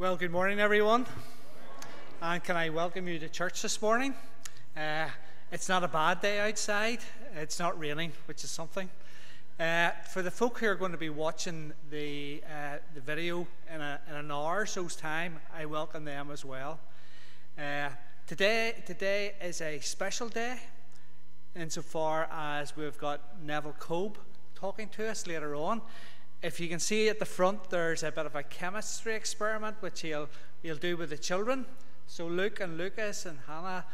Well, good morning, everyone. And can I welcome you to church this morning? Uh, it's not a bad day outside. It's not raining, which is something. Uh, for the folk who are going to be watching the, uh, the video in, a, in, an hour or so's time, I welcome them as well. Uh, today, today is a special day insofar as we've got Neville Cobbe talking to us later on if you can see at the front, there's a bit of a chemistry experiment which he'll, he'll do with the children. So Luke and Lucas and Hannah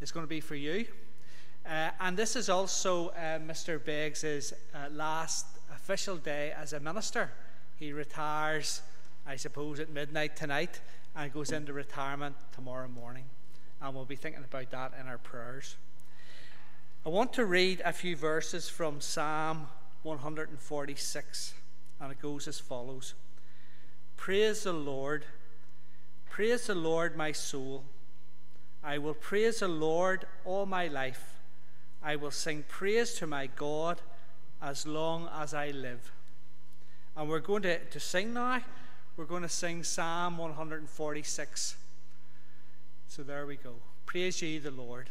is going to be for you. Uh, and this is also uh, Mr. Beggs' uh, last official day as a minister. He retires, I suppose, at midnight tonight and goes into retirement tomorrow morning. And we'll be thinking about that in our prayers. I want to read a few verses from Psalm 146 and it goes as follows Praise the Lord, praise the Lord, my soul. I will praise the Lord all my life. I will sing praise to my God as long as I live. And we're going to, to sing now. We're going to sing Psalm 146. So there we go. Praise ye the Lord.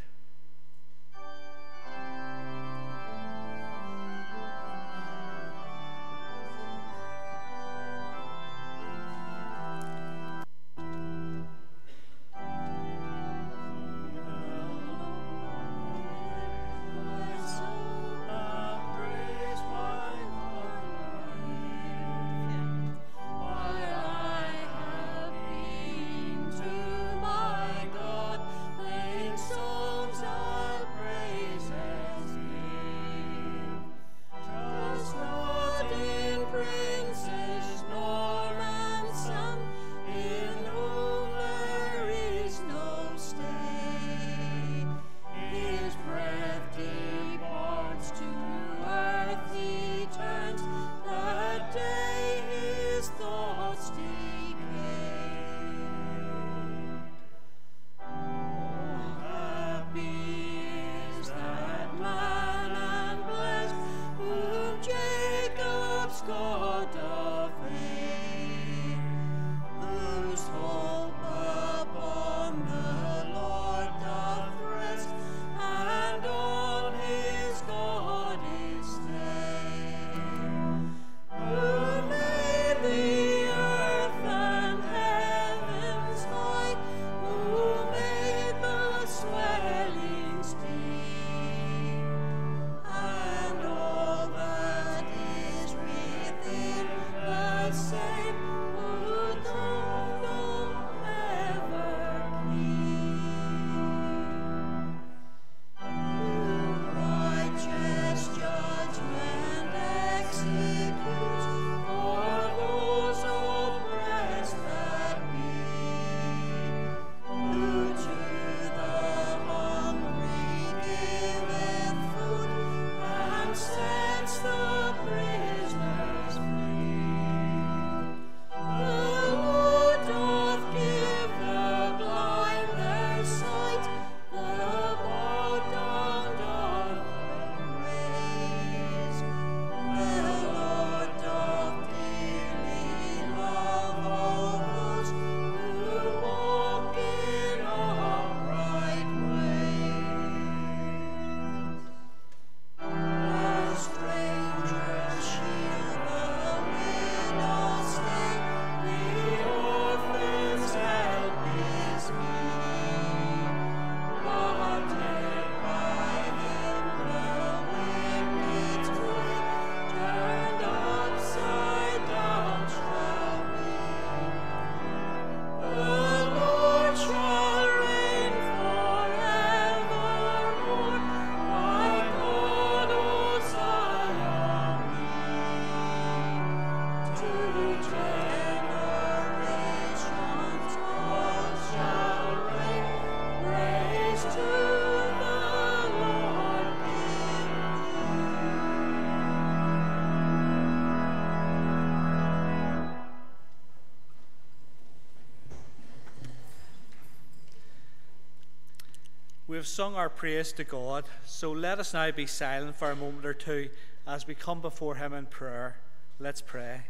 Have sung our praise to God, so let us now be silent for a moment or two as we come before Him in prayer. Let's pray.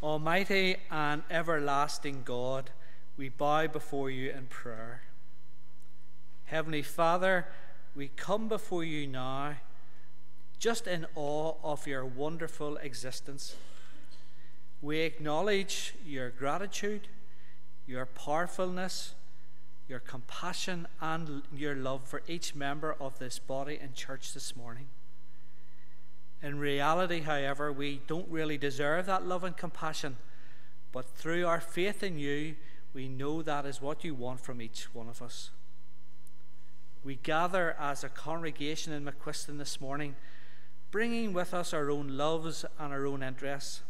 Almighty and everlasting God, we bow before you in prayer. Heavenly Father, we come before you now just in awe of your wonderful existence. We acknowledge your gratitude, your powerfulness, your compassion, and your love for each member of this body and church this morning. In reality, however, we don't really deserve that love and compassion, but through our faith in you, we know that is what you want from each one of us. We gather as a congregation in McQuiston this morning, bringing with us our own loves and our own interests.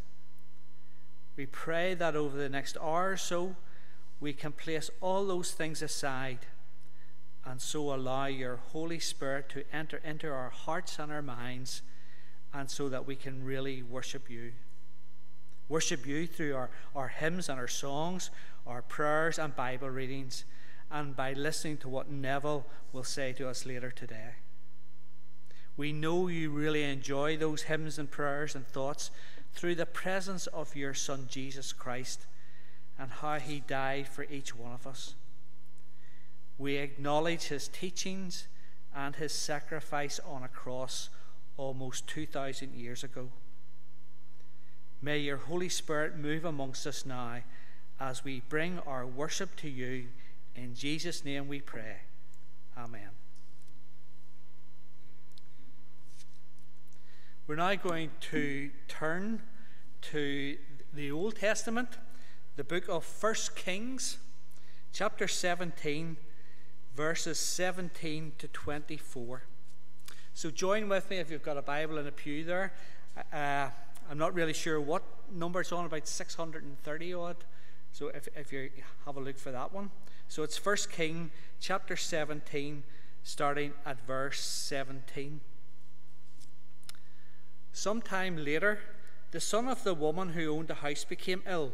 We pray that over the next hour or so, we can place all those things aside and so allow your Holy Spirit to enter into our hearts and our minds and so that we can really worship you. Worship you through our, our hymns and our songs, our prayers and Bible readings, and by listening to what Neville will say to us later today. We know you really enjoy those hymns and prayers and thoughts through the presence of your Son Jesus Christ and how he died for each one of us. We acknowledge his teachings and his sacrifice on a cross almost 2,000 years ago. May your Holy Spirit move amongst us now as we bring our worship to you. In Jesus' name we pray. Amen. We're now going to turn to the Old Testament, the book of 1 Kings, chapter 17, verses 17 to 24. So join with me if you've got a Bible in a pew there. Uh, I'm not really sure what number it's on, about 630 odd. So if, if you have a look for that one. So it's 1 King chapter 17, starting at verse 17. Sometime later, the son of the woman who owned the house became ill.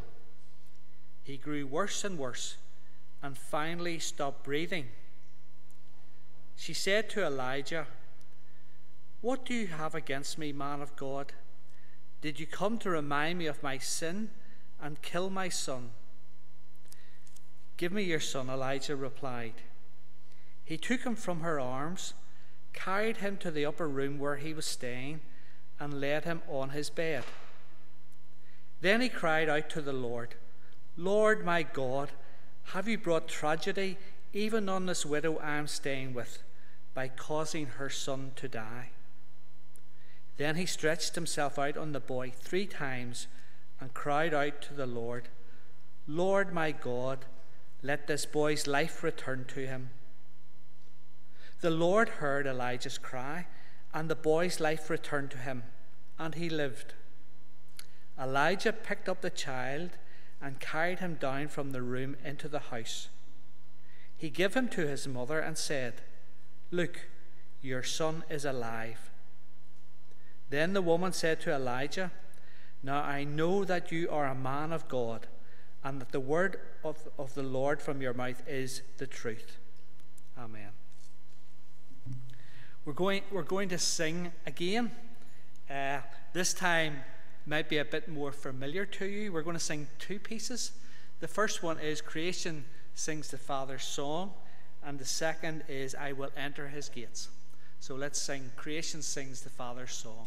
He grew worse and worse and finally stopped breathing. She said to Elijah, what do you have against me, man of God? Did you come to remind me of my sin and kill my son? Give me your son, Elijah replied. He took him from her arms, carried him to the upper room where he was staying, and laid him on his bed. Then he cried out to the Lord, Lord my God, have you brought tragedy even on this widow I am staying with by causing her son to die? Then he stretched himself out on the boy three times and cried out to the Lord, Lord my God, let this boy's life return to him. The Lord heard Elijah's cry, and the boy's life returned to him, and he lived. Elijah picked up the child and carried him down from the room into the house. He gave him to his mother and said, Look, your son is alive. Then the woman said to Elijah, Now I know that you are a man of God, and that the word of, of the Lord from your mouth is the truth. Amen. We're going, we're going to sing again. Uh, this time might be a bit more familiar to you. We're going to sing two pieces. The first one is Creation sings the Father's song, and the second is I will enter his gates. So let's sing Creation Sings the Father's Song.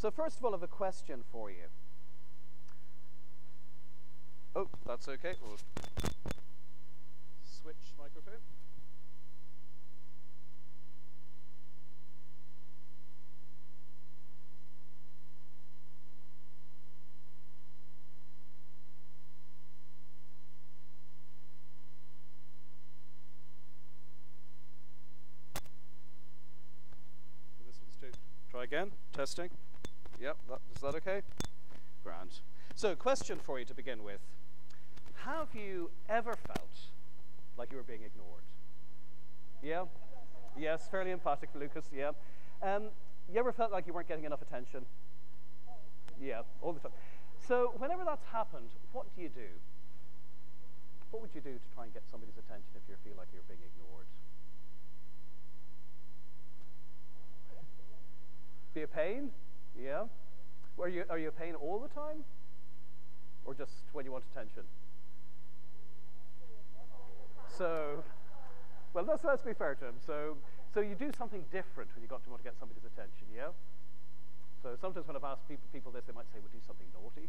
So first of all, I have a question for you. Oh, that's okay. We'll switch microphone. This one's try again. Testing. Yep, that, is that okay? Grand. So, question for you to begin with. Have you ever felt like you were being ignored? Yeah? Yes, fairly emphatic, Lucas, yeah. Um, you ever felt like you weren't getting enough attention? Yeah, all the time. So, whenever that's happened, what do you do? What would you do to try and get somebody's attention if you feel like you're being ignored? Be a pain? Yeah? Are you, are you a pain all the time? Or just when you want attention? So, well, let's, let's be fair to him. So, so you do something different when you got to want to get somebody's attention, yeah? So sometimes when I've asked people, people this, they might say, we do something naughty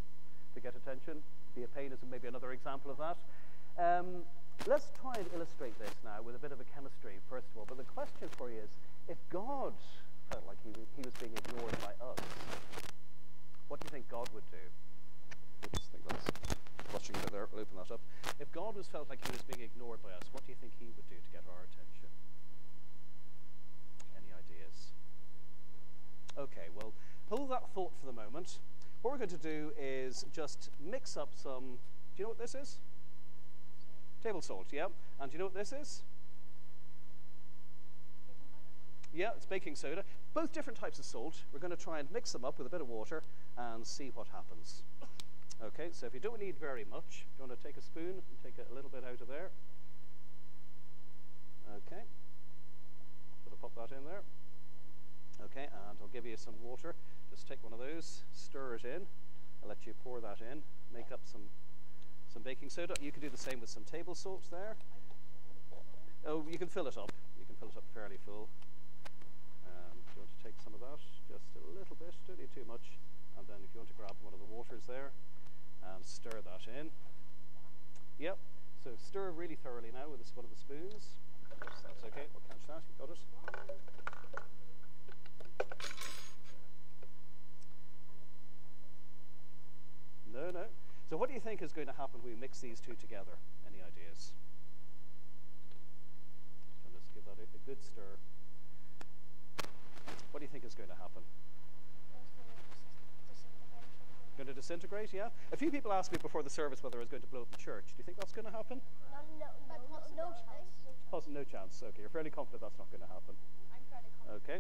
to get attention. Be a pain is maybe another example of that. Um, let's try and illustrate this now with a bit of a chemistry, first of all. But the question for you is, if God felt like he, he was being ignored by us, what do you think God would do? Oops, I think that's watching a bit there. We'll open that up. If God was felt like he was being ignored by us, what do you think he would do to get our attention? Any ideas? Okay, well, hold that thought for the moment. What we're going to do is just mix up some. Do you know what this is? Table salt, yeah. And do you know what this is? Yeah, it's baking soda. Both different types of salt. We're going to try and mix them up with a bit of water and see what happens. Okay, so if you don't need very much, you want to take a spoon and take a little bit out of there. Okay. Sort of pop that in there. Okay, and I'll give you some water. Just take one of those, stir it in. I'll let you pour that in. Make up some some baking soda. You can do the same with some table salt there. Oh, you can fill it up. You can fill it up fairly full take some of that, just a little bit, don't need too much. And then if you want to grab one of the waters there and stir that in. Yep, so stir really thoroughly now with this, one of the spoons. That's okay, we'll catch that, you got it. No, no. So what do you think is going to happen when we mix these two together? Any ideas? So let's give that a, a good stir. What do you think is going to happen? Going to disintegrate, yeah? A few people asked me before the service whether I was going to blow up the church. Do you think that's going to happen? No, no, no, no, no chance. no chance. Okay, you're fairly confident that's not going to happen. I'm fairly confident. Okay,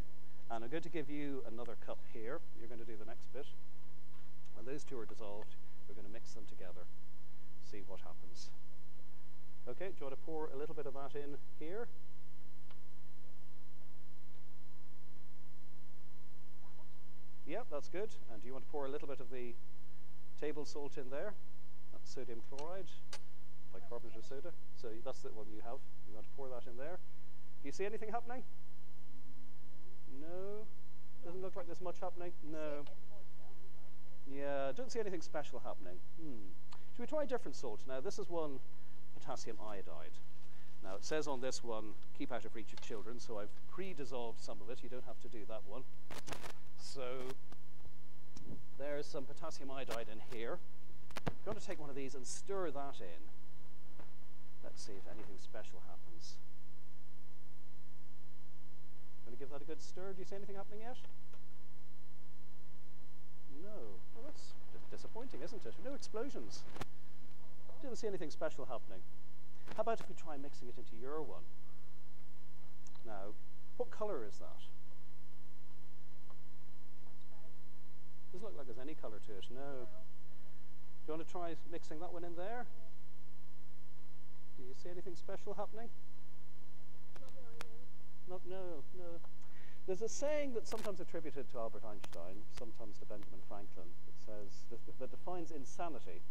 and I'm going to give you another cup here. You're going to do the next bit. When those two are dissolved, we're going to mix them together. See what happens. Okay, do you want to pour a little bit of that in here? Yep, that's good. And do you want to pour a little bit of the table salt in there? That's sodium chloride, bicarbonate of soda. So that's the one you have. You want to pour that in there. Do you see anything happening? No? Doesn't look like there's much happening? No. Yeah, don't see anything special happening. Hmm. Should we try a different salt? Now, this is one potassium iodide. Now it says on this one, keep out of reach of children, so I've pre-dissolved some of it. You don't have to do that one. So there's some potassium iodide in here. I'm going to take one of these and stir that in. Let's see if anything special happens. I'm Going to give that a good stir. Do you see anything happening yet? No. Well, that's disappointing, isn't it? No explosions. Didn't see anything special happening. How about if we try mixing it into your one? Now, what colour is that? Doesn't look like there's any colour to it, no. Do you want to try mixing that one in there? Do you see anything special happening? Not, no, no. There's a saying that's sometimes attributed to Albert Einstein, sometimes to Benjamin Franklin, that says that, that defines insanity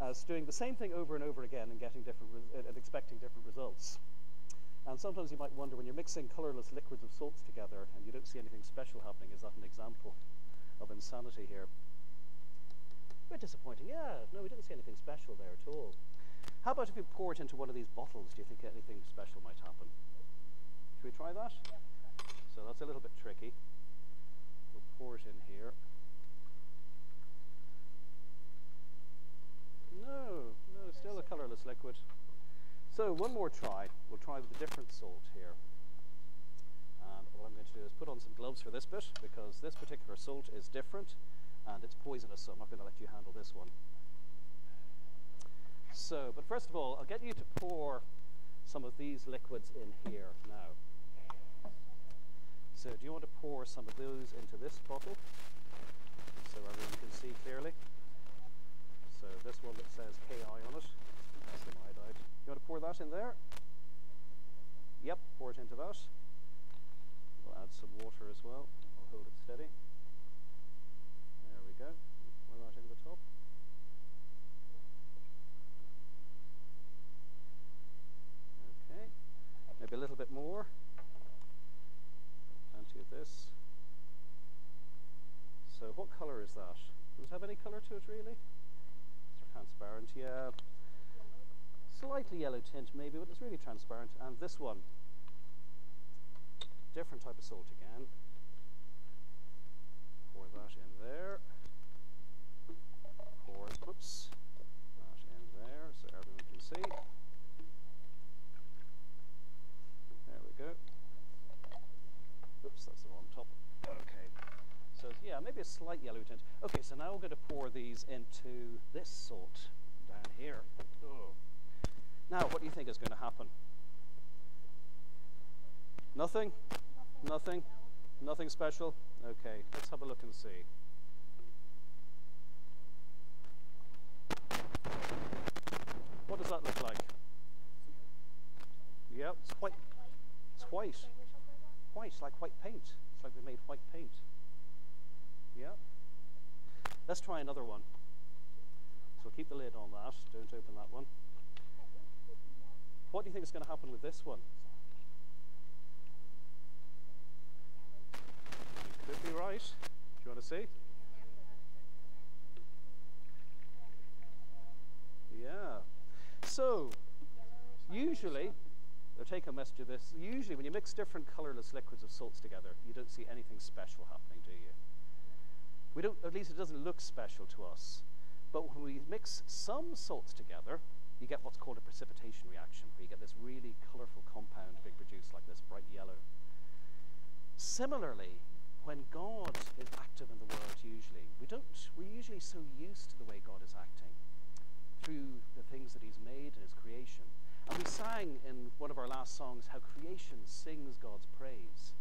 as doing the same thing over and over again and getting different and expecting different results. And sometimes you might wonder when you're mixing colorless liquids of salts together and you don't see anything special happening, is that an example of insanity here? Bit disappointing. Yeah, no, we didn't see anything special there at all. How about if you pour it into one of these bottles? Do you think anything special might happen? Should we try that? So that's a little bit tricky. We'll pour it in here. No, no, still a colorless liquid. So one more try. We'll try with a different salt here. And what I'm going to do is put on some gloves for this bit because this particular salt is different and it's poisonous, so I'm not going to let you handle this one. So, but first of all, I'll get you to pour some of these liquids in here now. So do you want to pour some of those into this bottle so everyone can see clearly? So this one that says Ki on it, potassium iodide. You want to pour that in there? Yep, pour it into that. We'll add some water as well. I'll hold it steady. There we go. Pour that in the top. Okay. Maybe a little bit more. Plenty of this. So what colour is that? Does it have any colour to it really? Transparent, yeah. Slightly yellow tint maybe, but it's really transparent. And this one, different type of salt again. Pour that in there. Pour, oops, that in there so everyone can see. There we go. Oops, that's the wrong. So yeah, maybe a slight yellow tint. Okay, so now we're going to pour these into this salt down here. Oh. Now, what do you think is going to happen? Nothing? Nothing? Nothing special? Okay, let's have a look and see. What does that look like? Yeah, it's white. It's white. White, like white paint. It's like they made white paint. Yeah. Let's try another one. So keep the lid on that. Don't open that one. What do you think is going to happen with this one? Could be right. Do you want to see? Yeah. So, usually, the take home message of this, usually when you mix different colorless liquids of salts together, you don't see anything special happening, do you? We don't, at least it doesn't look special to us. But when we mix some salts together, you get what's called a precipitation reaction, where you get this really colorful compound being produced like this, bright yellow. Similarly, when God is active in the world, usually, we don't, we're usually so used to the way God is acting through the things that He's made in His creation. And we sang in one of our last songs how creation sings God's praise.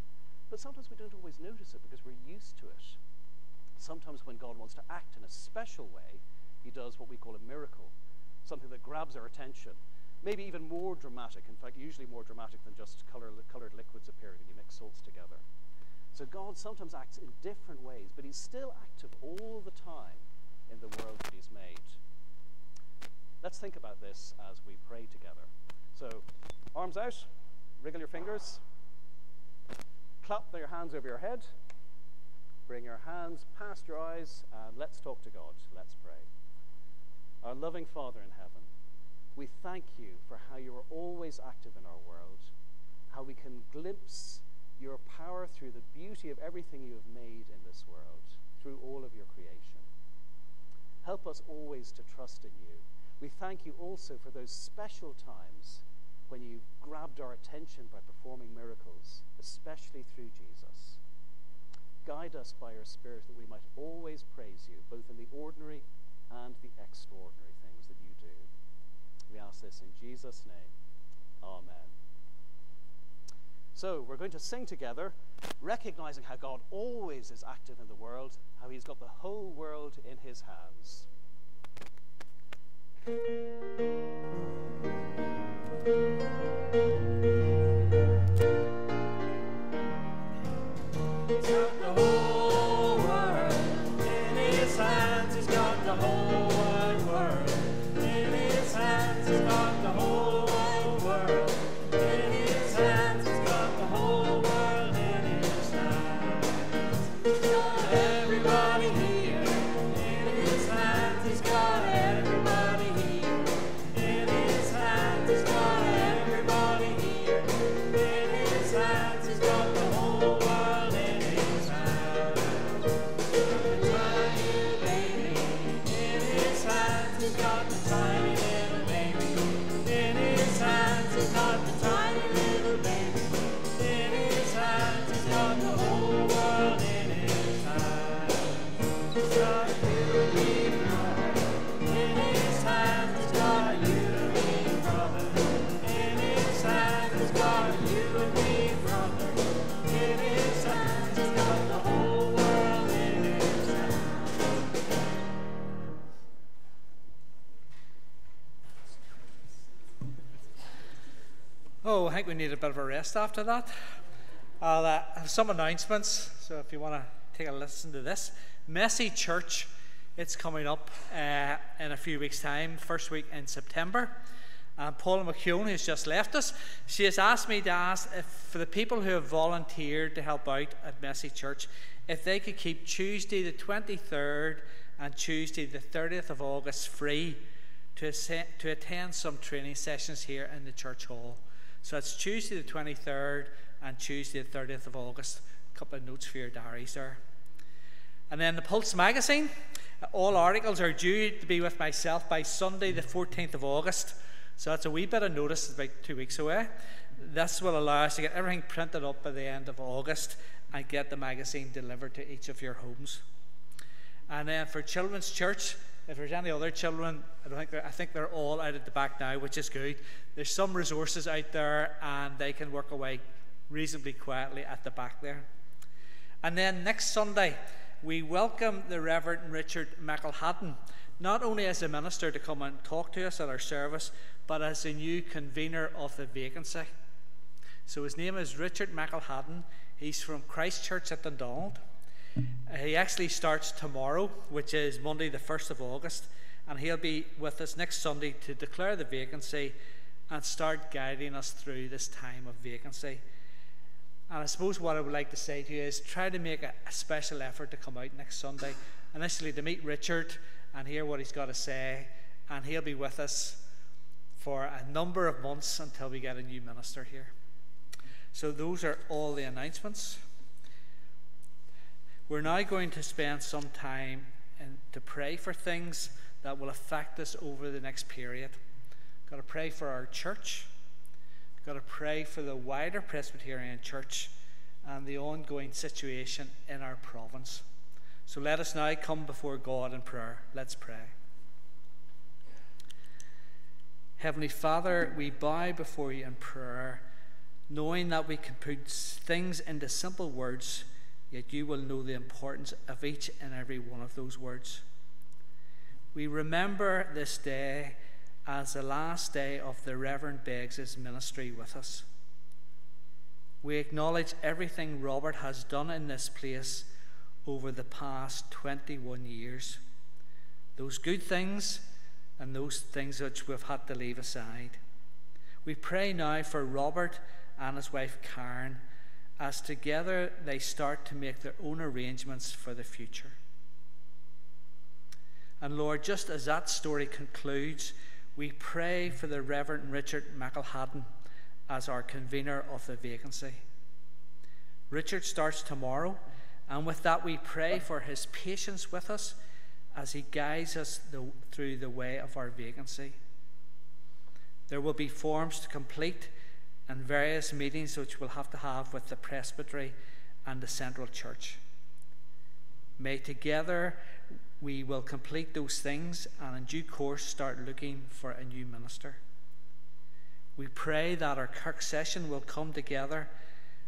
But sometimes we don't always notice it because we're used to it. Sometimes when God wants to act in a special way, he does what we call a miracle, something that grabs our attention. Maybe even more dramatic, in fact, usually more dramatic than just color, colored liquids appearing when you mix salts together. So God sometimes acts in different ways, but he's still active all the time in the world that he's made. Let's think about this as we pray together. So, arms out, wriggle your fingers, clap your hands over your head. Bring your hands past your eyes and let's talk to God. Let's pray. Our loving Father in heaven, We thank you for how you are always active in our world, how we can glimpse your power through the beauty of everything you have made in this world, through all of your creation. Help us always to trust in you. We thank you also for those special times when you grabbed our attention by performing miracles, especially through Jesus. Guide us by your Spirit that we might always praise you, both in the ordinary and the extraordinary things that you do. We ask this in Jesus' name. Amen. So, we're going to sing together, recognizing how God always is active in the world, how He's got the whole world in His hands. Think we need a bit of a rest after that. I'll uh, have some announcements, so if you want to take a listen to this. Messy Church, it's coming up uh, in a few weeks' time, first week in September. And Paula McKeown, who's just left us, she has asked me to ask if, for the people who have volunteered to help out at Messy Church, if they could keep Tuesday the 23rd and Tuesday the 30th of August free to, to attend some training sessions here in the church hall. So it's Tuesday the 23rd and Tuesday the 30th of August. A couple of notes for your diaries there. And then the Pulse magazine. All articles are due to be with myself by Sunday, the 14th of August. So that's a wee bit of notice, it's about two weeks away. This will allow us to get everything printed up by the end of August and get the magazine delivered to each of your homes. And then for Children's Church, if there's any other children, I, don't think I think they're all out at the back now, which is good. There's some resources out there, and they can work away reasonably quietly at the back there. And then next Sunday, we welcome the Reverend Richard McElhatton, not only as a minister to come and talk to us at our service, but as the new convener of the vacancy. So his name is Richard McElhatton. He's from Christchurch at Dundonald. Uh, he actually starts tomorrow, which is Monday, the 1st of August, and he'll be with us next Sunday to declare the vacancy and start guiding us through this time of vacancy. And I suppose what I would like to say to you is try to make a, a special effort to come out next Sunday, initially to meet Richard and hear what he's got to say, and he'll be with us for a number of months until we get a new minister here. So, those are all the announcements. We're now going to spend some time in, to pray for things that will affect us over the next period. Got to pray for our church. Got to pray for the wider Presbyterian church and the ongoing situation in our province. So let us now come before God in prayer. Let's pray. Heavenly Father, we bow before you in prayer, knowing that we can put things into simple words yet you will know the importance of each and every one of those words. We remember this day as the last day of the Reverend Beggs' ministry with us. We acknowledge everything Robert has done in this place over the past 21 years. Those good things and those things which we've had to leave aside. We pray now for Robert and his wife Karen as together they start to make their own arrangements for the future. And Lord, just as that story concludes, we pray for the Reverend Richard McElhatton as our convener of the vacancy. Richard starts tomorrow, and with that, we pray for his patience with us as he guides us the, through the way of our vacancy. There will be forms to complete and various meetings which we'll have to have with the presbytery and the central church. May together we will complete those things and in due course start looking for a new minister. We pray that our Kirk session will come together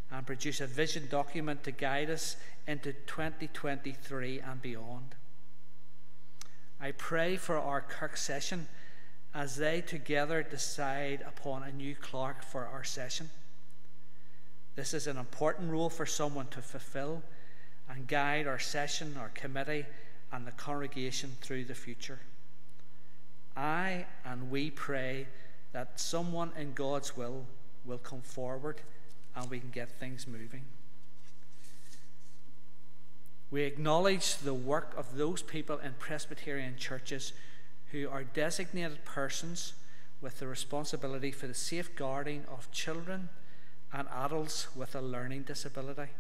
and produce a vision document to guide us into 2023 and beyond. I pray for our Kirk session as they together decide upon a new clerk for our session. This is an important role for someone to fulfill and guide our session, our committee, and the congregation through the future. I and we pray that someone in God's will will come forward and we can get things moving. We acknowledge the work of those people in Presbyterian churches who are designated persons with the responsibility for the safeguarding of children and adults with a learning disability.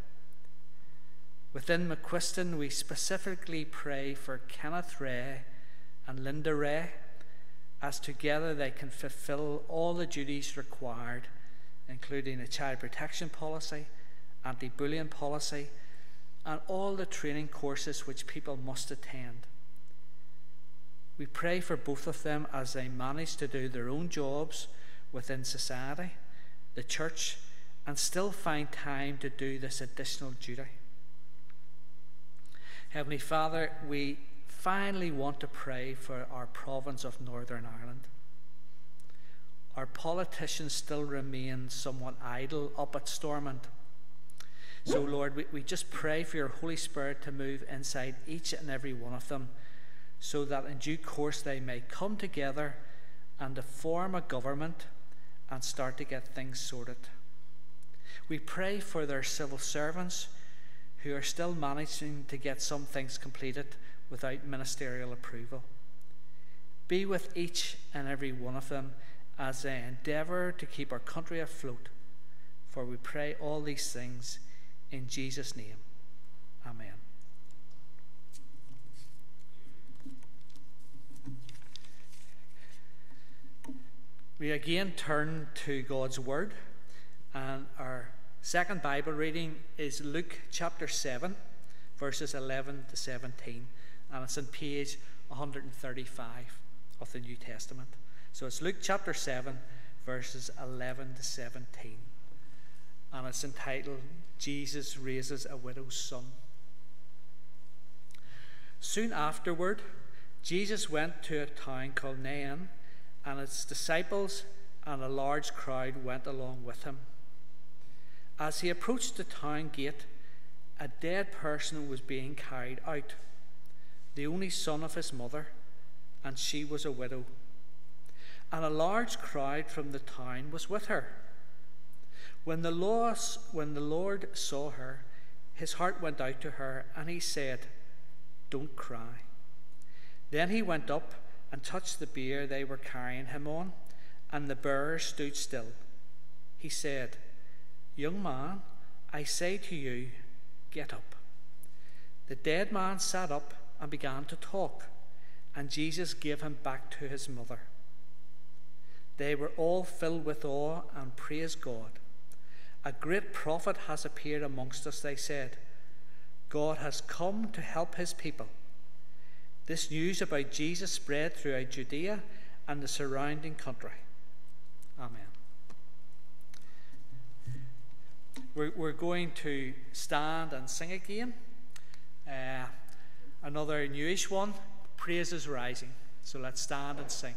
Within McQuiston, we specifically pray for Kenneth Ray and Linda Ray, as together they can fulfill all the duties required, including a child protection policy, anti bullying policy, and all the training courses which people must attend. We pray for both of them as they manage to do their own jobs within society, the church, and still find time to do this additional duty. Heavenly Father, we finally want to pray for our province of Northern Ireland. Our politicians still remain somewhat idle up at Stormont. So, Lord, we, we just pray for your Holy Spirit to move inside each and every one of them so that in due course they may come together and to form a government and start to get things sorted. We pray for their civil servants who are still managing to get some things completed without ministerial approval. Be with each and every one of them as they endeavour to keep our country afloat. For we pray all these things in Jesus' name. Amen. We again turn to God's Word, and our second Bible reading is Luke chapter 7, verses 11 to 17, and it's on page 135 of the New Testament. So it's Luke chapter 7, verses 11 to 17, and it's entitled Jesus Raises a Widow's Son. Soon afterward, Jesus went to a town called Nain and his disciples and a large crowd went along with him. As he approached the town gate, a dead person was being carried out, the only son of his mother, and she was a widow. And a large crowd from the town was with her. When the, Lord, when the Lord saw her, his heart went out to her, and he said, Don't cry. Then he went up and touched the bier they were carrying him on, and the bearer stood still. He said, Young man, I say to you, get up. The dead man sat up and began to talk, and Jesus gave him back to his mother. They were all filled with awe and praised God. A great prophet has appeared amongst us, they said. God has come to help his people. This news about Jesus spread throughout Judea and the surrounding country. Amen. We're, we're going to stand and sing again. Uh, another newish one Praise is Rising. So let's stand and sing.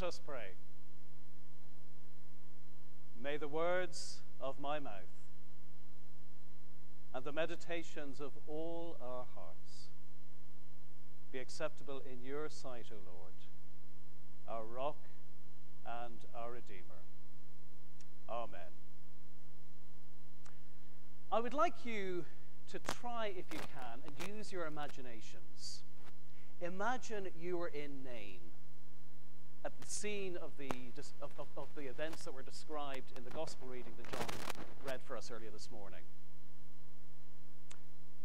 Let us pray. May the words of my mouth and the meditations of all our hearts be acceptable in your sight, O Lord, our rock and our Redeemer. Amen. I would like you to try, if you can, and use your imaginations. Imagine you were in Nain at the scene of the, of, of, of the events that were described in the gospel reading that John read for us earlier this morning.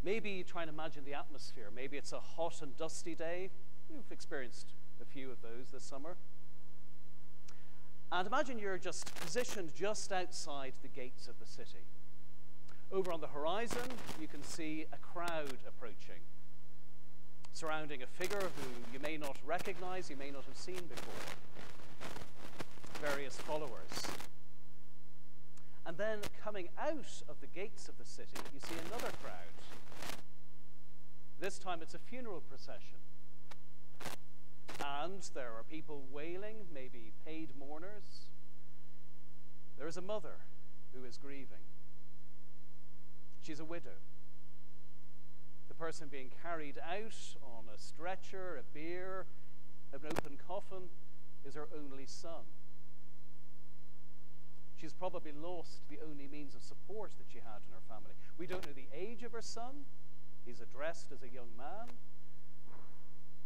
Maybe try and imagine the atmosphere. Maybe it's a hot and dusty day. We've experienced a few of those this summer. And imagine you're just positioned just outside the gates of the city. Over on the horizon, you can see a crowd approaching, surrounding a figure who you may not recognize, you may not have seen before. Various followers. And then coming out of the gates of the city, you see another crowd. This time it's a funeral procession. And there are people wailing, maybe paid mourners. There is a mother who is grieving. She's a widow. Person being carried out on a stretcher, a bier, an open coffin is her only son. She's probably lost the only means of support that she had in her family. We don't know the age of her son. He's addressed as a young man.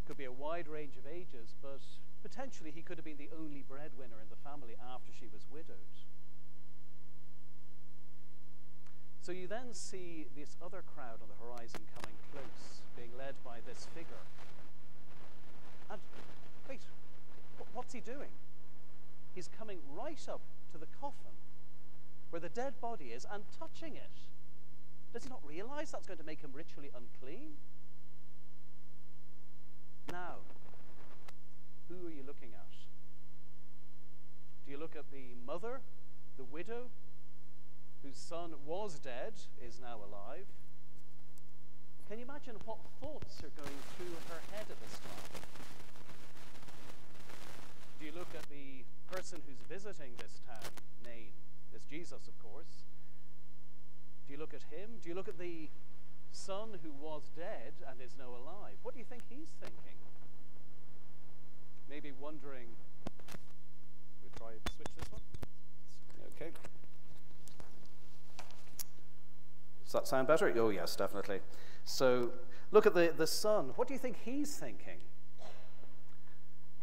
Could be a wide range of ages, but potentially he could have been the only breadwinner in the family after she was widowed. So you then see this other crowd on the horizon coming close, being led by this figure. And wait, what's he doing? He's coming right up to the coffin where the dead body is and touching it. Does he not realize that's going to make him ritually unclean? Now, who are you looking at? Do you look at the mother, the widow, whose son was dead, is now alive? Can you imagine what thoughts are going through her head at this time? Do you look at the person who's visiting this town, Nain? Is Jesus, of course. Do you look at him? Do you look at the son who was dead and is now alive? What do you think he's thinking? Maybe wondering. We try to switch this one. Okay. Does that sound better? Oh, yes, definitely. So look at the, the son. What do you think he's thinking?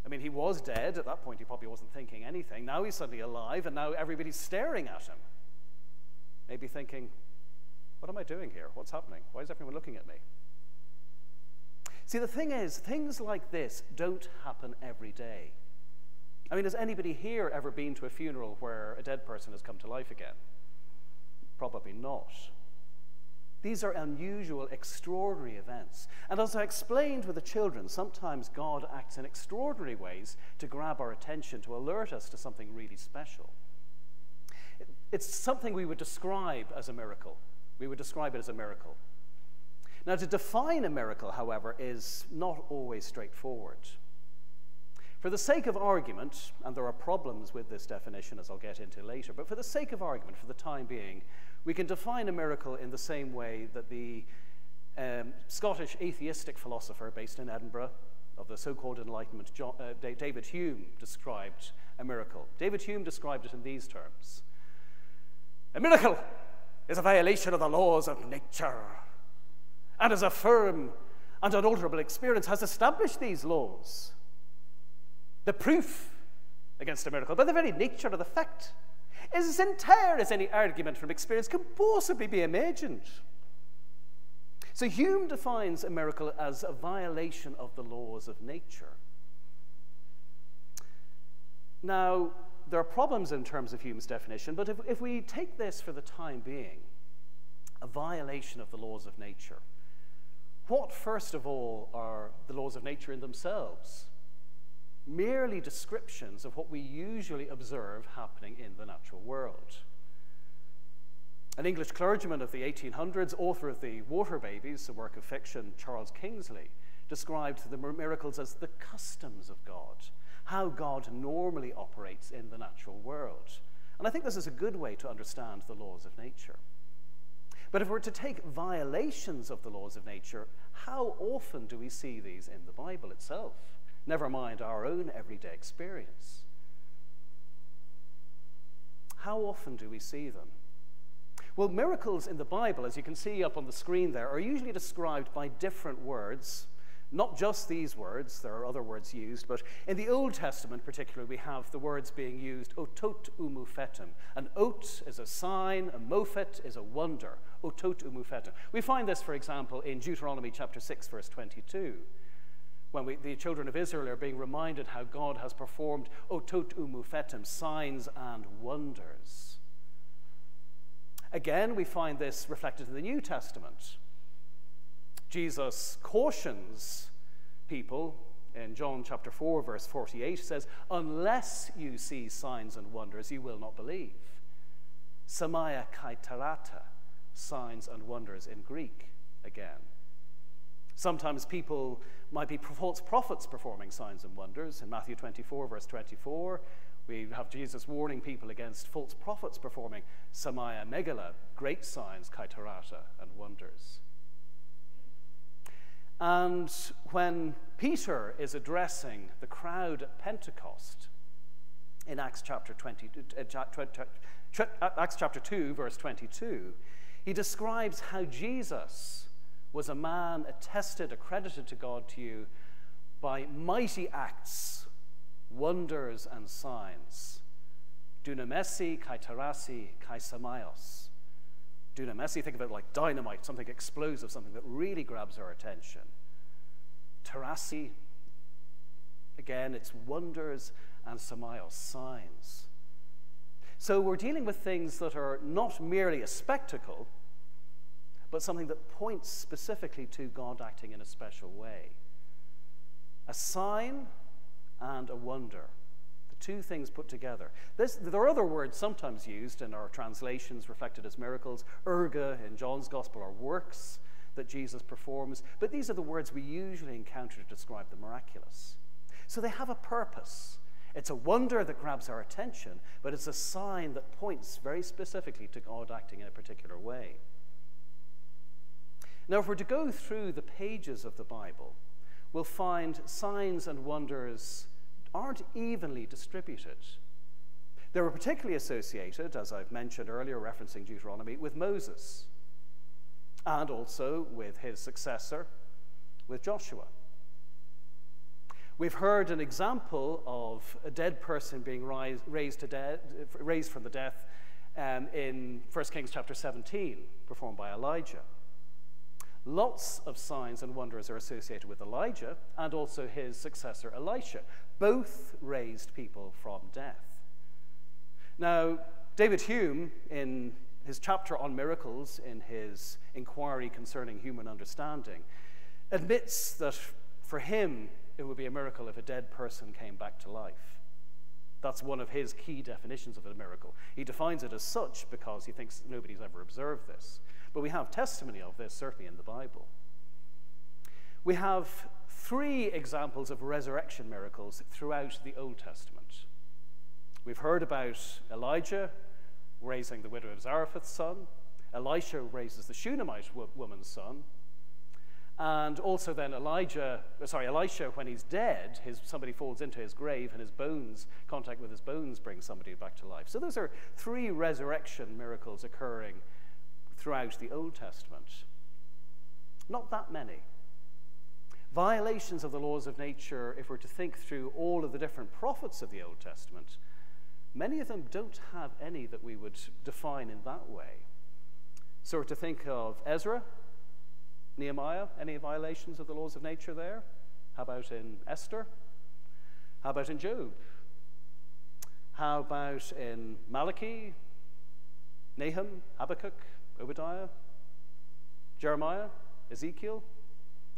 I mean, he was dead. At that point, he probably wasn't thinking anything. Now he's suddenly alive, and now everybody's staring at him. Maybe thinking, what am I doing here? What's happening? Why is everyone looking at me? See, the thing is, things like this don't happen every day. I mean, has anybody here ever been to a funeral where a dead person has come to life again? Probably not. These are unusual, extraordinary events. And as I explained with the children, sometimes God acts in extraordinary ways to grab our attention, to alert us to something really special. It's something we would describe as a miracle. We would describe it as a miracle. Now, to define a miracle, however, is not always straightforward. For the sake of argument, and there are problems with this definition as I'll get into later, but for the sake of argument, for the time being, we can define a miracle in the same way that the um, Scottish atheistic philosopher based in Edinburgh of the so called Enlightenment, John, uh, David Hume, described a miracle. David Hume described it in these terms A miracle is a violation of the laws of nature, and as a firm and unalterable experience has established these laws. The proof against a miracle, by the very nature of the fact, is as entire as any argument from experience can possibly be imagined. So Hume defines a miracle as a violation of the laws of nature. Now, there are problems in terms of Hume's definition, but if, if we take this for the time being, a violation of the laws of nature, what, first of all, are the laws of nature in themselves? Merely descriptions of what we usually observe happening in the natural world. An English clergyman of the 1800s, author of The Water Babies, a work of fiction, Charles Kingsley, described the miracles as the customs of God how God normally operates in the natural world. And I think this is a good way to understand the laws of nature. But if we're to take violations of the laws of nature, how often do we see these in the Bible itself? Never mind our own everyday experience. How often do we see them? Well, miracles in the Bible, as you can see up on the screen there, are usually described by different words. Not just these words, there are other words used, but in the Old Testament particularly, we have the words being used, otot umufetum. An ot is a sign, a mofet is a wonder, otot umufetum. We find this, for example, in Deuteronomy chapter 6, verse 22 when we, the children of Israel are being reminded how God has performed otot umufetim, signs and wonders. Again, we find this reflected in the New Testament. Jesus cautions people in John chapter 4, verse 48, says, Unless you see signs and wonders, you will not believe. Samaya kaitarata, signs and wonders in Greek again. Sometimes people might be false prophets performing signs and wonders. In Matthew 24, verse 24, we have Jesus warning people against false prophets performing samaya megala, great signs, kaitarata, and wonders. And when Peter is addressing the crowd at Pentecost in Acts chapter, 20, uh, Acts chapter 2, verse 22, he describes how Jesus was a man attested, accredited to God to you by mighty acts, wonders, and signs. Dunamesi, kaitarasi, kaisamaios. Dunamesi, think of it like dynamite, something explosive, something that really grabs our attention. Tarasi, again, it's wonders and samaios, signs. So we're dealing with things that are not merely a spectacle, but something that points specifically to God acting in a special way. A sign and a wonder. The two things put together. This, there are other words sometimes used in our translations reflected as miracles. Erga in John's Gospel are works that Jesus performs, but these are the words we usually encounter to describe the miraculous. So they have a purpose. It's a wonder that grabs our attention, but it's a sign that points very specifically to God acting in a particular way. Now, if we're to go through the pages of the Bible, we'll find signs and wonders aren't evenly distributed. They were particularly associated, as I've mentioned earlier, referencing Deuteronomy, with Moses and also with his successor, with Joshua. We've heard an example of a dead person being rise, raised, to dead, raised from the death um, in 1 Kings chapter 17, performed by Elijah. Lots of signs and wonders are associated with Elijah and also his successor Elisha. Both raised people from death. Now, David Hume, in his chapter on miracles, in his inquiry concerning human understanding, admits that for him it would be a miracle if a dead person came back to life. That's one of his key definitions of a miracle. He defines it as such because he thinks nobody's ever observed this. But we have testimony of this, certainly in the Bible. We have three examples of resurrection miracles throughout the Old Testament. We've heard about Elijah raising the widow of Zarephath's son, Elisha raises the Shunammite woman's son, and also then Elijah, uh, sorry, Elisha, when he's dead, his, somebody falls into his grave and his bones, contact with his bones brings somebody back to life. So those are three resurrection miracles occurring throughout the Old Testament. Not that many. Violations of the laws of nature, if we're to think through all of the different prophets of the Old Testament, many of them don't have any that we would define in that way. So we're to think of Ezra, Nehemiah, any violations of the laws of nature there? How about in Esther? How about in Job? How about in Malachi, Nahum, Habakkuk, Obadiah, Jeremiah, Ezekiel.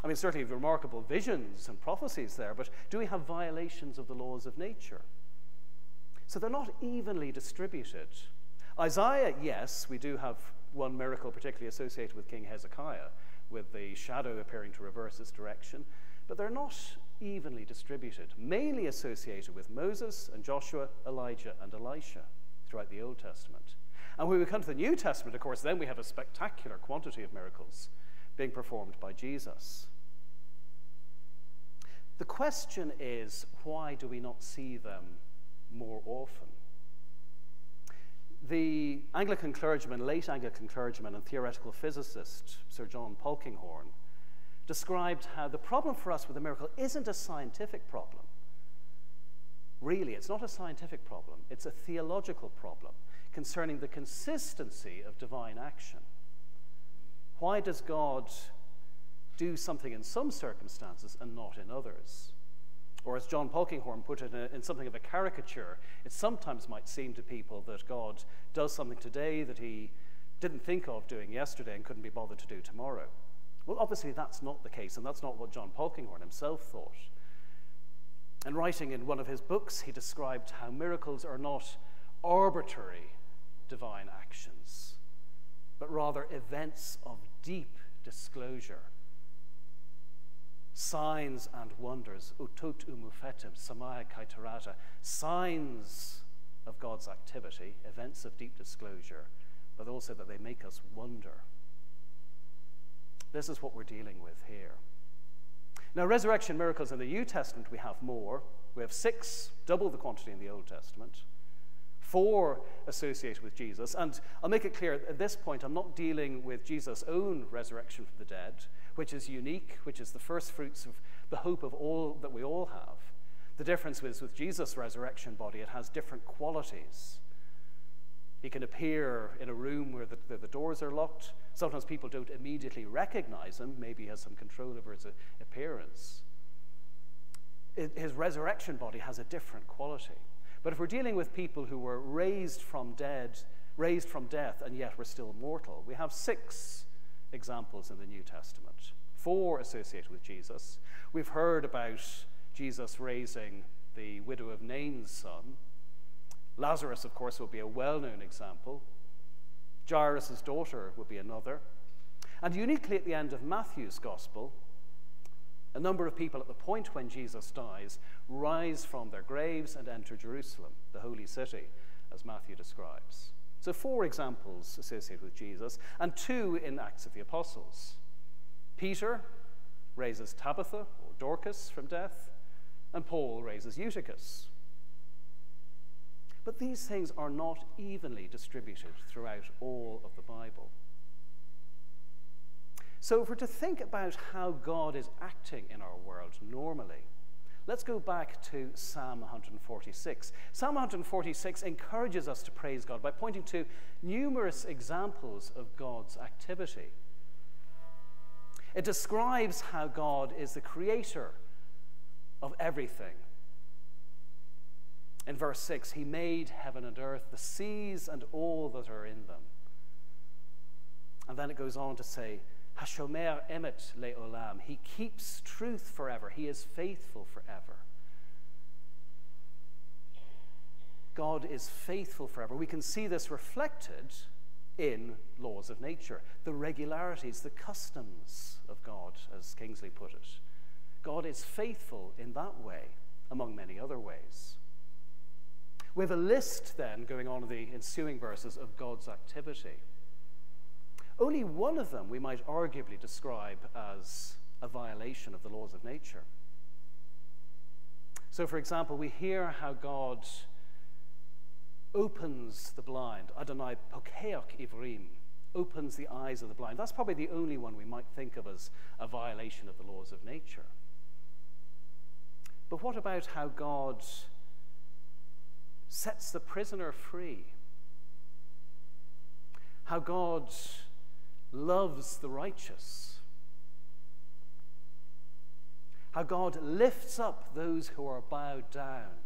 I mean, certainly remarkable visions and prophecies there, but do we have violations of the laws of nature? So they're not evenly distributed. Isaiah, yes, we do have one miracle particularly associated with King Hezekiah, with the shadow appearing to reverse its direction, but they're not evenly distributed, mainly associated with Moses and Joshua, Elijah, and Elisha throughout the Old Testament. And when we come to the New Testament, of course, then we have a spectacular quantity of miracles being performed by Jesus. The question is why do we not see them more often? The Anglican clergyman, late Anglican clergyman, and theoretical physicist Sir John Polkinghorne described how the problem for us with a miracle isn't a scientific problem. Really, it's not a scientific problem, it's a theological problem concerning the consistency of divine action. Why does God do something in some circumstances and not in others? Or, as John Polkinghorne put it uh, in, something of a caricature, it sometimes might seem to people that God does something today that he didn't think of doing yesterday and couldn't be bothered to do tomorrow. Well, obviously, that's not the case, and that's not what John Polkinghorne himself thought. And writing in one of his books, he described how miracles are not arbitrary divine actions, but rather events of deep disclosure. Signs and wonders, utot umufetim, samaya kaitarata, signs of God's activity, events of deep disclosure, but also that they make us wonder. This is what we're dealing with here. Now, resurrection miracles in the New Testament, we have more. We have six, double the quantity in the Old Testament, four associated with Jesus. And I'll make it clear at this point, I'm not dealing with Jesus' own resurrection from the dead, which is unique, which is the first fruits of the hope of all that we all have. The difference is with Jesus' resurrection body, it has different qualities. He can appear in a room where the, the, the, doors are locked. Sometimes people don't immediately recognize him. Maybe he has some control over his uh, appearance. His resurrection body has a different quality. But if we're dealing with people who were raised from dead, raised from death, and yet were still mortal, we have six examples in the New Testament. Four associated with Jesus. We've heard about Jesus raising the widow of Nain's son. Lazarus, of course, will be a well known example. Jairus' daughter will be another. And uniquely at the end of Matthew's gospel, a number of people at the point when Jesus dies rise from their graves and enter Jerusalem, the holy city, as Matthew describes. So, four examples associated with Jesus, and two in Acts of the Apostles. Peter raises Tabitha, or Dorcas, from death, and Paul raises Eutychus. But these things are not evenly distributed throughout all of the Bible. So, if we're to think about how God is acting in our world normally, let's go back to Psalm 146. Psalm 146 encourages us to praise God by pointing to numerous examples of God's activity. It describes how God is the creator of everything in verse 6, he made heaven and earth, the seas and all that are in them. And then it goes on to say, Hashomer emet le'olam. He keeps truth forever. He is faithful forever. God is faithful forever. We can see this reflected in laws of nature, the regularities, the customs of God, as Kingsley put it. God is faithful in that way, among many other ways. We have a list then going on in the ensuing verses of God's activity. Only one of them we might arguably describe as a violation of the laws of nature. So, for example, we hear how God opens the blind. Adonai pokeok ivrim, opens the eyes of the blind. That's probably the only one we might think of as a violation of the laws of nature. But what about how God sets the prisoner free. How God loves the righteous. How God lifts up those who are bowed down.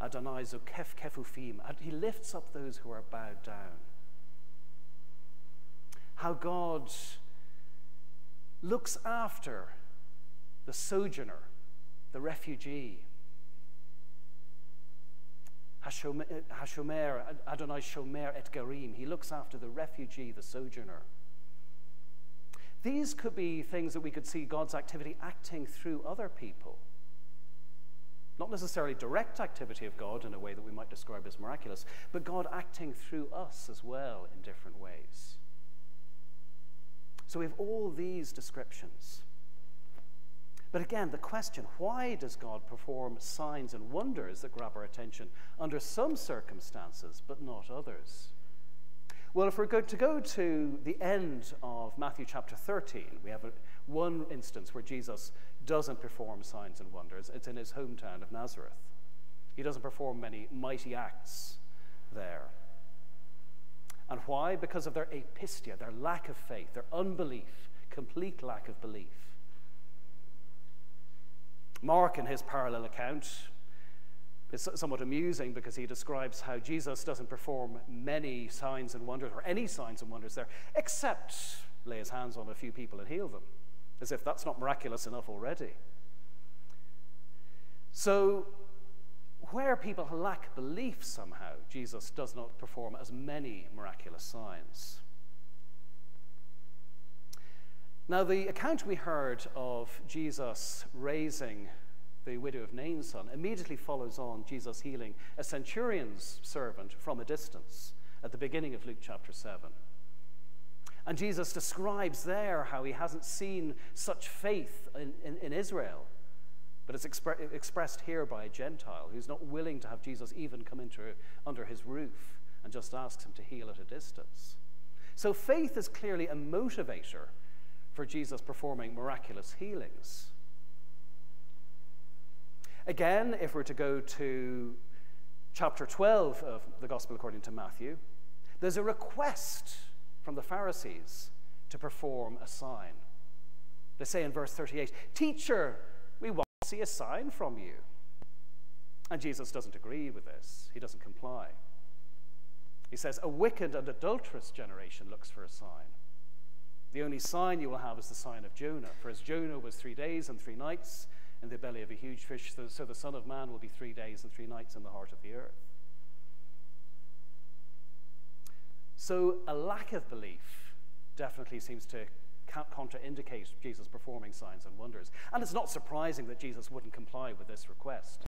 Adonai kef kefufim. He lifts up those who are bowed down. How God looks after the sojourner, the refugee, Uh, Hashomer, Adonai Shomer et Garim. He looks after the refugee, the sojourner. These could be things that we could see God's activity acting through other people. Not necessarily direct activity of God in a way that we might describe as miraculous, but God acting through us as well in different ways. So we have all these descriptions. But again, the question why does God perform signs and wonders that grab our attention under some circumstances but not others? Well, if we're going to go to the end of Matthew chapter 13, we have a, one instance where Jesus doesn't perform signs and wonders. It's in his hometown of Nazareth. He doesn't perform many mighty acts there. And why? Because of their apistia, their lack of faith, their unbelief, complete lack of belief. Mark, in his parallel account, is somewhat amusing because he describes how Jesus doesn't perform many signs and wonders, or any signs and wonders there, except lay his hands on a few people and heal them, as if that's not miraculous enough already. So, where people lack belief somehow, Jesus does not perform as many miraculous signs. Now, the account we heard of Jesus raising the widow of Nain's son, immediately follows on Jesus healing a centurion's servant from a distance at the beginning of Luke chapter 7. And Jesus describes there how he hasn't seen such faith in, in, in Israel, but it's expre- expressed here by a Gentile who's not willing to have Jesus even come into, under his roof and just asks him to heal at a distance. So faith is clearly a motivator for Jesus performing miraculous healings. Again, if we're to go to chapter 12 of the Gospel according to Matthew, there's a request from the Pharisees to perform a sign. They say in verse 38, Teacher, we want to see a sign from you. And Jesus doesn't agree with this, he doesn't comply. He says, A wicked and adulterous generation looks for a sign. The only sign you will have is the sign of Jonah. For as Jonah was three days and three nights in the belly of a huge fish, so the Son of Man will be three days and three nights in the heart of the earth. So a lack of belief definitely seems to contraindicate Jesus performing signs and wonders. And it's not surprising that Jesus wouldn't comply with this request.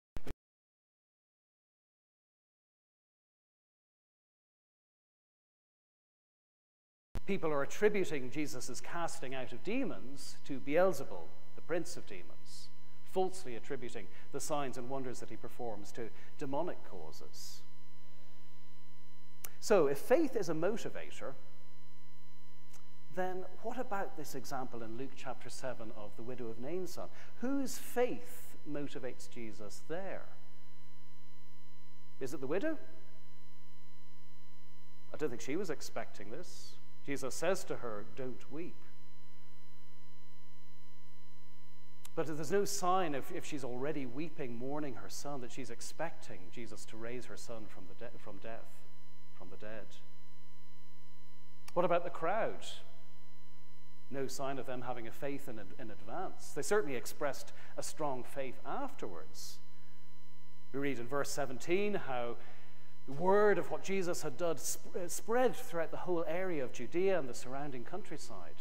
People are attributing Jesus' casting out of demons to Beelzebul, the prince of demons falsely attributing the signs and wonders that he performs to demonic causes. So, if faith is a motivator, then what about this example in Luke chapter 7 of the widow of Nain's son? Whose faith motivates Jesus there? Is it the widow? I don't think she was expecting this. Jesus says to her, Don't weep. But there's no sign if, if she's already weeping, mourning her son, that she's expecting Jesus to raise her son from, the de- from death, from the dead. What about the crowd? No sign of them having a faith in, in advance. They certainly expressed a strong faith afterwards. We read in verse 17 how the word of what Jesus had done uh, spread throughout the whole area of Judea and the surrounding countryside.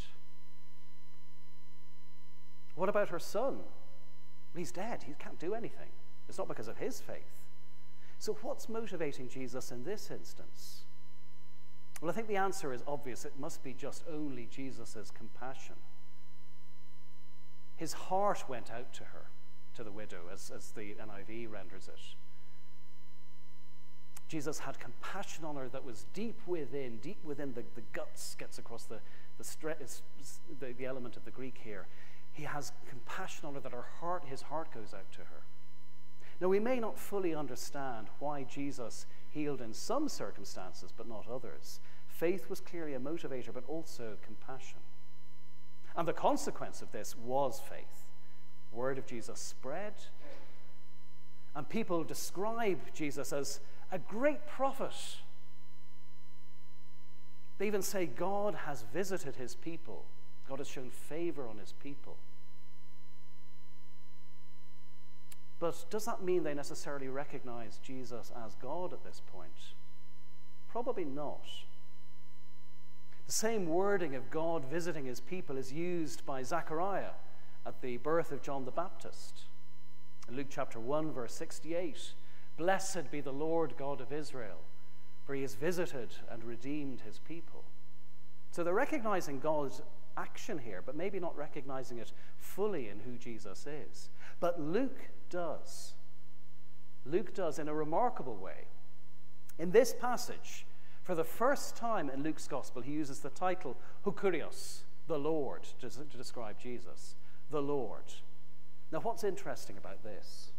What about her son? He's dead. He can't do anything. It's not because of his faith. So, what's motivating Jesus in this instance? Well, I think the answer is obvious. It must be just only Jesus' compassion. His heart went out to her, to the widow, as, as the NIV renders it. Jesus had compassion on her that was deep within, deep within the, the guts, gets across the, the, the, the element of the Greek here he has compassion on her, that her heart, his heart goes out to her. Now, we may not fully understand why Jesus healed in some circumstances, but not others. Faith was clearly a motivator, but also compassion. And the consequence of this was faith. Word of Jesus spread, and people describe Jesus as a great prophet. They even say God has visited his people God has shown favor on his people. But does that mean they necessarily recognize Jesus as God at this point? Probably not. The same wording of God visiting his people is used by Zechariah at the birth of John the Baptist. In Luke chapter 1, verse 68, Blessed be the Lord God of Israel, for he has visited and redeemed his people. So they're recognizing God's action here, but maybe not recognizing it fully in who Jesus is. But Luke does. Luke does in a remarkable way. In this passage, for the first time in Luke's gospel, he uses the title Hukurios, the Lord, to, to describe Jesus, the Lord. Now, what's interesting about this?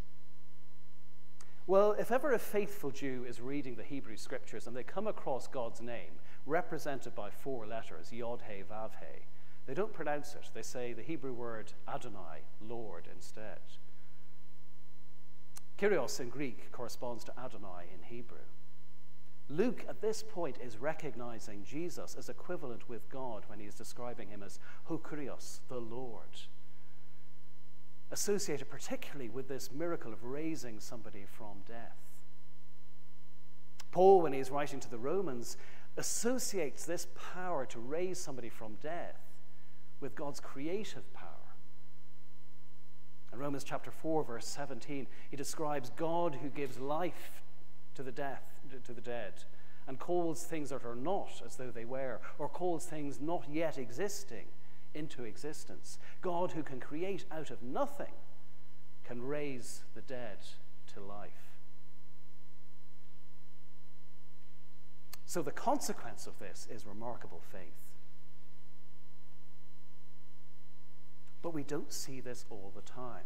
Well, if ever a faithful Jew is reading the Hebrew scriptures and they come across God's name, represented by four letters, Yod He Vav He, they don't pronounce it. They say the Hebrew word Adonai, Lord, instead. Kyrios in Greek corresponds to Adonai in Hebrew. Luke, at this point, is recognizing Jesus as equivalent with God when he is describing him as Hokrios, the Lord, associated particularly with this miracle of raising somebody from death. Paul, when he is writing to the Romans, associates this power to raise somebody from death with God's creative power. In Romans chapter 4, verse 17, he describes God who gives life to the death to the dead and calls things that are not as though they were, or calls things not yet existing into existence. God, who can create out of nothing, can raise the dead to life. So, the consequence of this is remarkable faith. But we don't see this all the time.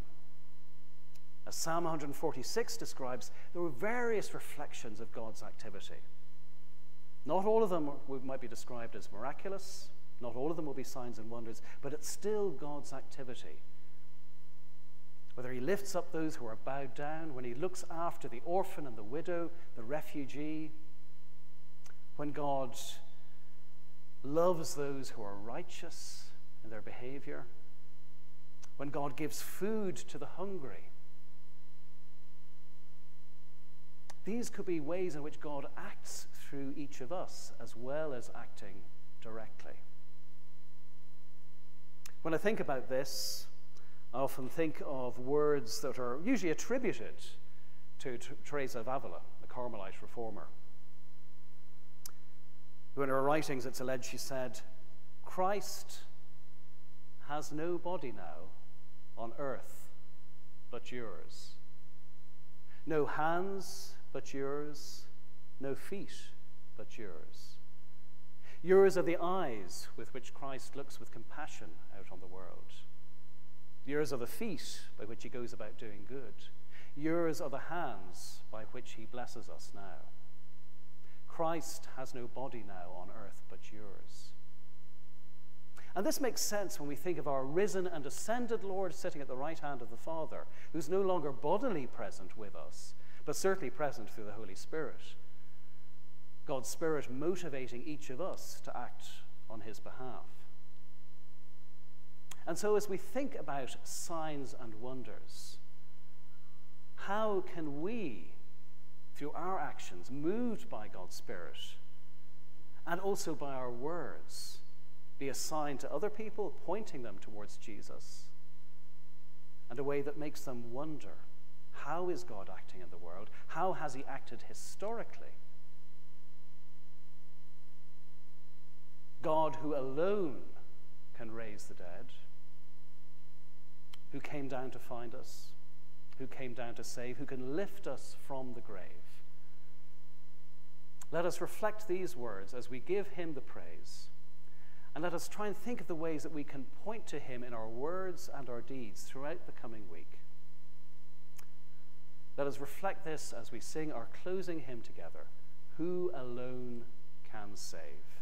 As Psalm 146 describes, there were various reflections of God's activity. Not all of them might be described as miraculous, not all of them will be signs and wonders, but it's still God's activity. Whether he lifts up those who are bowed down, when he looks after the orphan and the widow, the refugee, when God loves those who are righteous in their behavior, when God gives food to the hungry, These could be ways in which God acts through each of us as well as acting directly. When I think about this, I often think of words that are usually attributed to Teresa of Avila, the Carmelite reformer. In her writings, it's alleged she said, Christ has no body now on earth but yours, no hands but yours, no feet but yours. Yours are the eyes with which Christ looks with compassion out on the world. Yours are the feet by which he goes about doing good. Yours are the hands by which he blesses us now. Christ has no body now on earth but yours. And this makes sense when we think of our risen and ascended Lord sitting at the right hand of the Father, who's no longer bodily present with us, but certainly present through the Holy Spirit. God's Spirit motivating each of us to act on his behalf. And so, as we think about signs and wonders, how can we, through our actions, moved by God's Spirit, and also by our words, be a sign to other people, pointing them towards Jesus, and a way that makes them wonder how is God acting in the world? How has he acted historically? God, who alone can raise the dead, who came down to find us, who came down to save, who can lift us from the grave. Let us reflect these words as we give him the praise. And let us try and think of the ways that we can point to him in our words and our deeds throughout the coming week. Let us reflect this as we sing our closing hymn together Who alone can save?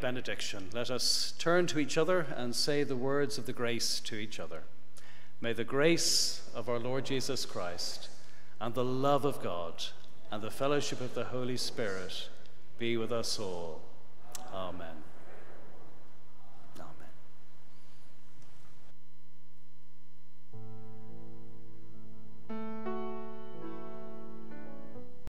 Benediction. Let us turn to each other and say the words of the grace to each other. May the grace of our Lord Jesus Christ and the love of God and the fellowship of the Holy Spirit be with us all.